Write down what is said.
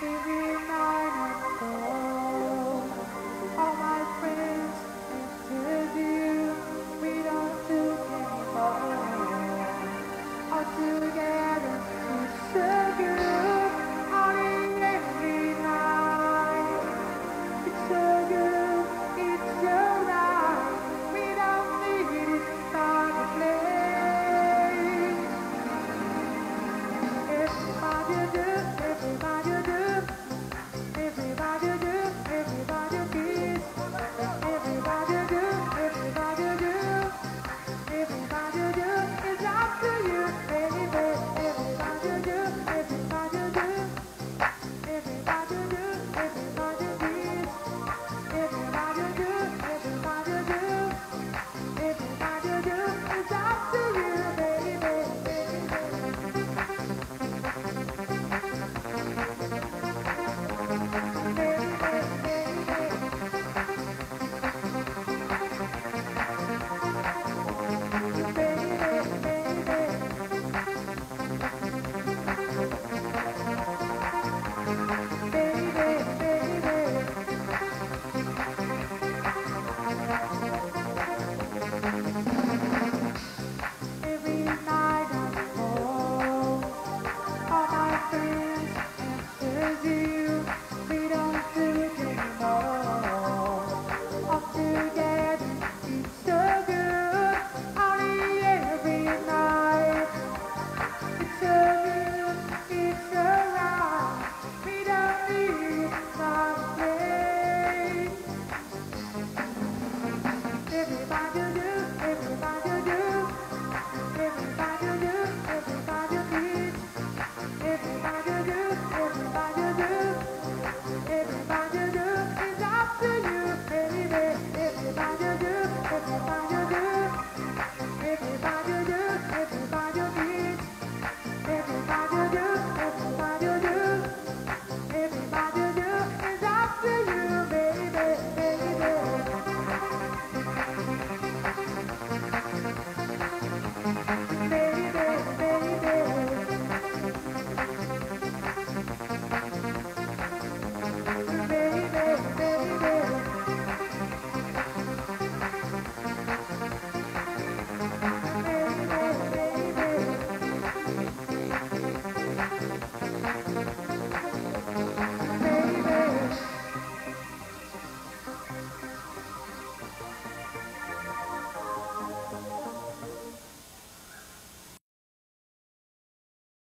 Every night